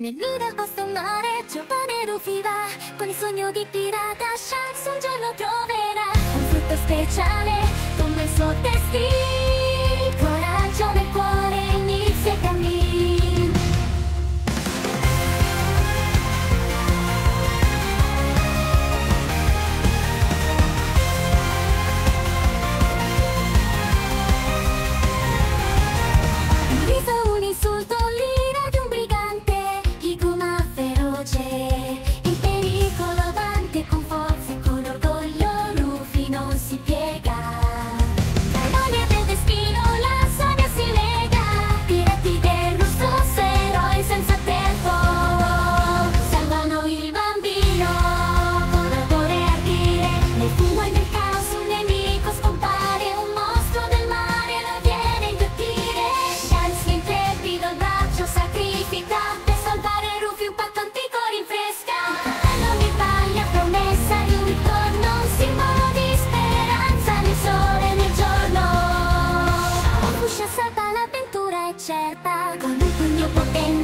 Nell'ira mare giovane Rufiva Con il sogno di pirata Shanks un giorno troverà Un frutto speciale come il suo destino Coraggio nel cuore inizia il cammino Un riso, un insulto sẽ ta. Còn biết thương yêu của em